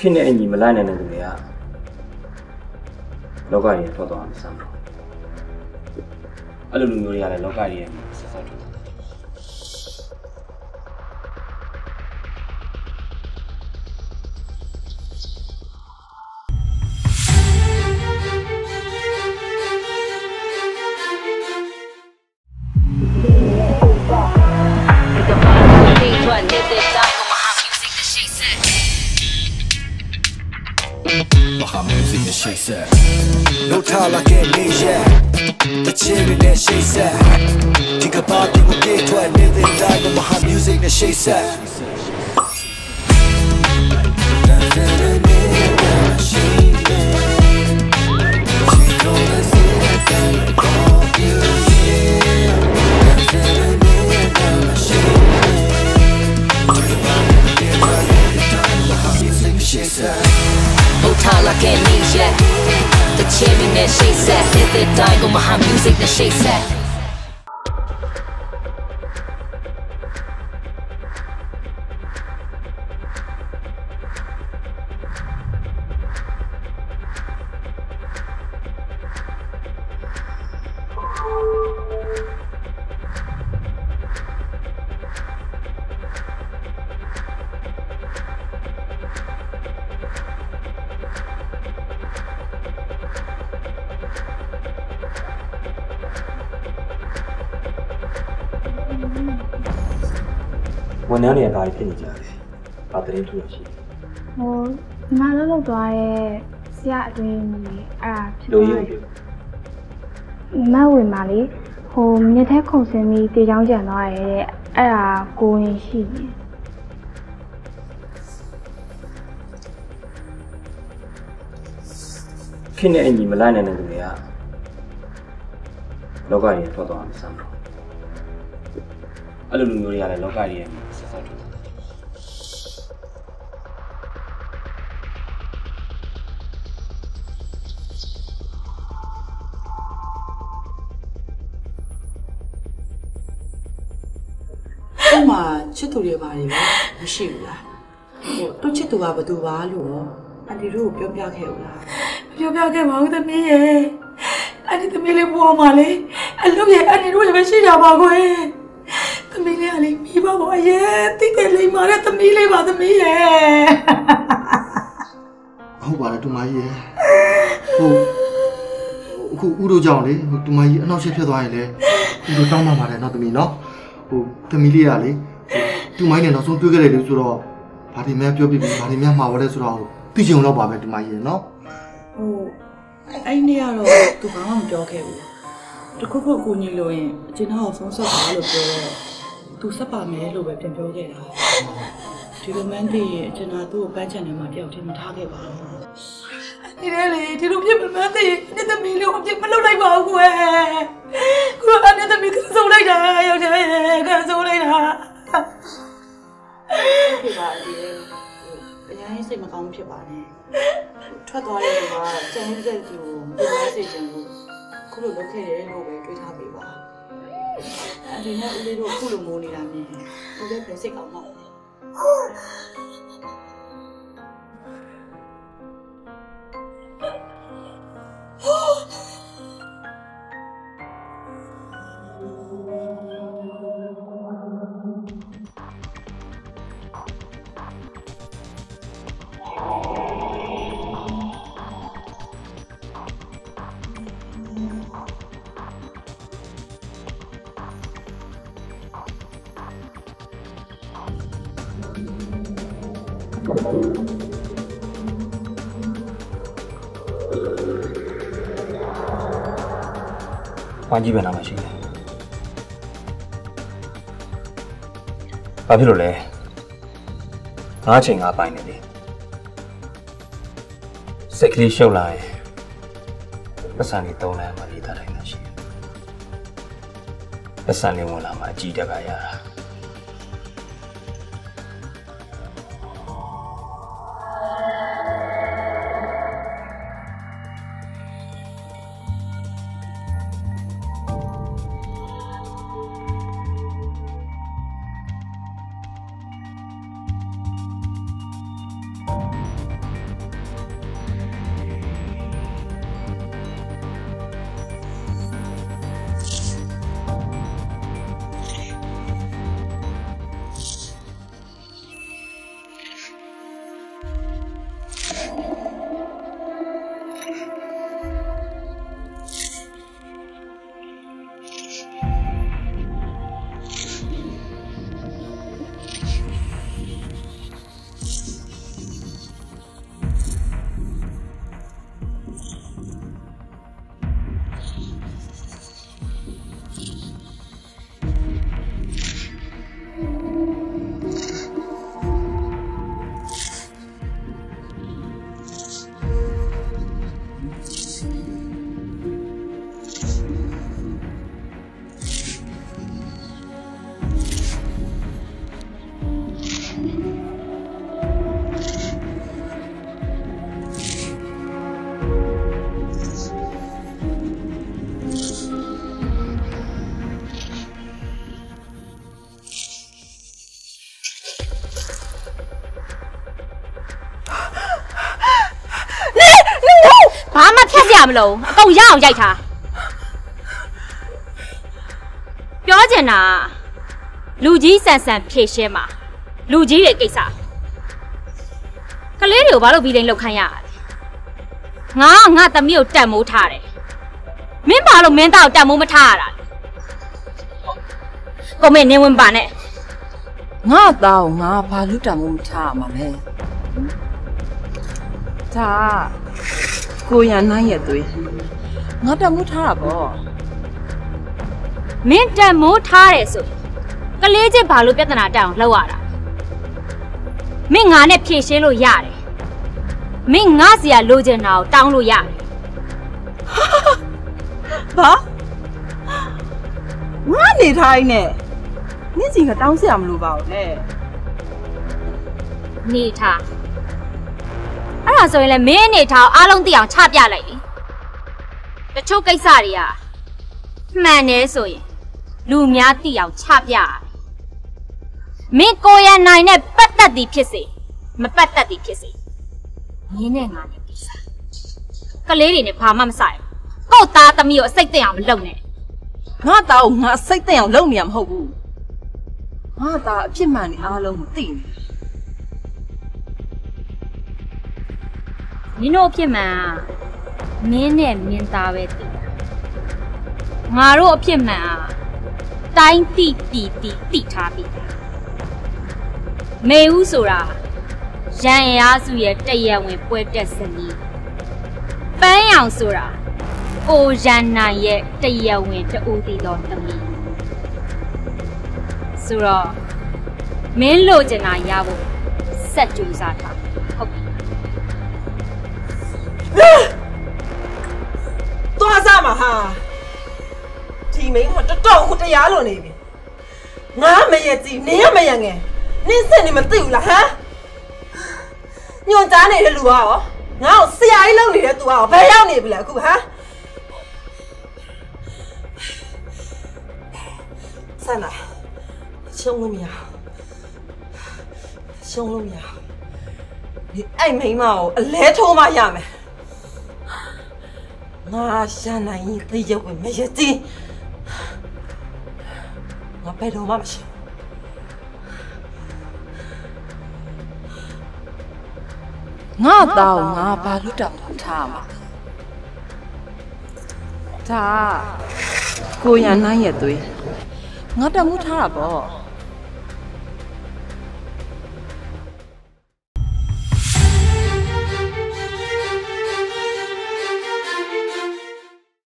ခင်နဲ့အညီမလိုက်နိုင်တဲ့လူတွေကလောကကြီးရဲ့ထွက်သွားမှာစမ်းတော့အဲ့လိုလူမျိုးတွေကလည်းလောကကြီးရဲ့ဆက်ဆက်ထွက်သွားတယ်ထွက် yeah Tachibi ne shisa Jinga bati wo gateway Nithin daigo maha music ne shisa She gonna see that ဆက်နေတဲ့တောင်းကမဟာ music တရှိဆ ဝန်ထမ်းတွေကဘာဖြစ်နေကြလဲဘာတရင်ထူလို့ရှိလဲဟိုဒီမှာလောက်လောက်သွားတဲ့ဆရာအတွင်းကြီးအဲ့ဒါဖြစ်လူသွားကြီးတယ်ကိုမတ်ဝင်ပါလေဟိုမြက်ထက်ခုံစင်းပြီးတေချောင်းကျန်သွားရဲတဲ့အဲ့ဒါကိုရင်ရှိနေခင်နဲ့အညီမလိုက်နိုင်တဲ့လူတွေကလောကကြီးရဲ့ထွက်သွားမှာစမ်းတော့ အဲ့လိုလူမျိုးတွေကလည်းလောကကြီးရဲ့ဆက်ဆက်ထွက်သွားတယ်ဟိုမှာချစ်သူတွေပါတွေပဲမရှိဘူးလားဟိုသူ့ချစ်သူကဘယ်သူပါလို့ရောအန်တီတို့ကိုပြောပြခဲ့ဦးလားပြောပြခဲ့ပါဦးသမီးရဲ့အဲ့ဒီသမီးလေးပေါ်မှာလေအလုပ်ရဲ့အနေတို့လည်းပဲရှိကြပါကွယ် သမီးလေးကလေမိဘပေါ်အရဲ့တိတ်တယ်လိမ္မာတဲ့သမီးလေးပါသမီးရဲ့ဟုတ်ပါတယ်တူမကြီးရယ်ဟိုအခုဥတို့ကြောင့်လေဟိုတူမကြီးအနောက်ရှက်ဖြစ်သွားရင်လေဥတို့တောင်းပန်ပါတယ်နော်တမီနော်ဟိုတမီလေးကလေဟိုတူမကြီးနဲ့နောက်ဆုံးတွေ့ခဲ့တယ်လို့ဆိုတော့ဘာတွေများပြောပြပြီးဘာတွေများမှာဝဲလဲဆိုတော့သိချင်တော့ပါပဲတူမကြီးရယ်နော်ဟိုအဲ့အဲ့နေ့ကတော့သူဘာမှမပြောခဲ့ဘူးတခုခုအကူညီလို့ရင်အချင်းတော်ဖုန်းဆက်ပါလို့ပြောတော့ သူဆက်ပါမယ်လို့ပဲပြန်ပြောခဲ့တာဒီလိုမှန်းသိရင်အချင်းတော်သူ့ကိုပန်းချန်နေမှာတယောက်တည်းမထားခဲ့ပါဘူးဒီလေလေဒီလိုဖြစ်မှမသိဒီသမီးလေးကိုအပြစ်မလုပ်လိုက်ပါဘူးကွယ်ခုတော့အနေသမီးကစုံလိုက်တာယောက်ျားရဲ့ကစုံလိုက်တာဖြစ်ပါလေအရင်စိတ်မကောင်းဖြစ်ပါနဲ့ထွက်သွားတဲ့လူကကျန်တဲ့သူကိုပြန်စေချင်လို့ခုလိုလုပ်ခဲ့တယ်လို့ပဲတွေးထားပေးပါ အဲဒီနဲ့ဦးလေးတို့ခုလိုမိုးနေတာမြင်ဦးလေးပြန်စိတ်ကောင်းတော့ ဝမ်းကြီးပဲနာမရှိဘူးဘာဖြစ်လို့လဲငါးချိန်ငါပိုင်နေလေစိတ်ကလေးရှုပ်လာရင်ပတ်စံလေးသုံးလိုက်မှလေးထားတိုင်းလို့ရှိတယ်ပတ်စံလေးဝင်လာမှအကြည့်တက်ကရတာ တ်စရာမလိုအကုန်ရအောင်ရိုက်ထားပြောချင်တာလူကြီးဆန်ဆန်ဖြည့်ရှင်းမှာလူကြီးတွေကိစ္စကလေးတွေကိုဘာလို့ပြီးတိုင်းလောက်ခိုင်းရလဲငါကငါသမီးကိုတတ်မိုးထားတယ်မင်းဘာလို့မင်းသားကိုတတ်မိုးမထားရတာလဲကိုမင်းနင်းဝင်ပါနဲ့ငါသားကိုငါဘာလို့တံမိုးမထားရမှာလဲဒါ ကိုရန်နိုင်ရဲ့သွေးငါတံမိုးထားတာပေါ့မင်းတတ်မိုးထားတယ်ဆိုရင်ကလေးချင်းဘာလို့ပြဿနာတက်အောင်လှုပ်ရတာမင်းငါနဲ့ဖြည့်ရှင်းလို့ရတယ်မင်းငါစီကလိုချင်တာကိုတောင်းလို့ရတယ်ဘာငါနေထိုင်နဲ့နင့်စီကတောင်းစရာမလိုပါဘူးလေနေထားအဲ့ ဒါဆိုရင်လည်းမင်းနေထားကိုအားလုံးသိအောင်ချပြလိုက်လေတချို့ကိစ္စတွေကမှန်တယ်ဆိုရင်လူများသိအောင်ချပြရတယ်မင်းကိုရနိုင်နဲ့ပတ်သက်သည်ဖြစ်စေမပတ်သက်သည်ဖြစ်စေမင်းနဲ့ငါနဲ့ကိစ္စကလေးတွေနဲ့ဘာမှမဆိုင်ဘူးကို့သားသမီးကိုအစိတ်သိအောင်မလုပ်နဲ့ငါသားကိုငါစိတ်သိအောင်လုပ်နေရမဟုတ်ဘူးငါသားအဖြစ်မှန်နေအားလုံးကိုသိနေ နင်တို့အဖြစ်မှန်ကမင်းနဲ့မင်းသားပဲသိတာငါတို့အဖြစ်မှန်ကတိုင်းတိတီတီတိထားပြီမေဦးဆိုတာရန်ရားစုရဲ့တရက်ဝင်ပွဲတက်စနီးပန်းရောင်ဆိုတာကိုရန်နိုင်ရဲ့တရက်ဝင်တူတီတော်သမီးဆိုတော့မင်းလိုချင်တာရဖို့စက်ကြိုးစားတာဟုတ်ပြီ သွားစားမှာဟာဒီမိန်းကတော်တော်ကိုတရားလွန်နေပြီငါမရကြည့်နင်းရမရငယ်နင်းစင်နေမသိဘူးလားဟမ်ညွန်ကြားနေတဲ့လူကရောငါ့ကိုဆရာကြီးလုပ်နေတဲ့သူကရောဘယ်ရောက်နေပြီလဲအခုဟမ်ဆန္ဒရှုံးလို့မရရှုံးလို့မရဒီအဲ့မိန်းမကိုအလဲထိုးမှရမယ် ငါရှာနိုင်ရင်သိရုပ်ပဲမရသေးငါဘယ်တော့မှမရှိငါသားကိုငါဘာလို့တောင်းထားမှာဒါကိုရန်နိုင်ရဲ့သွေးငါတမှုထားတာပေါ့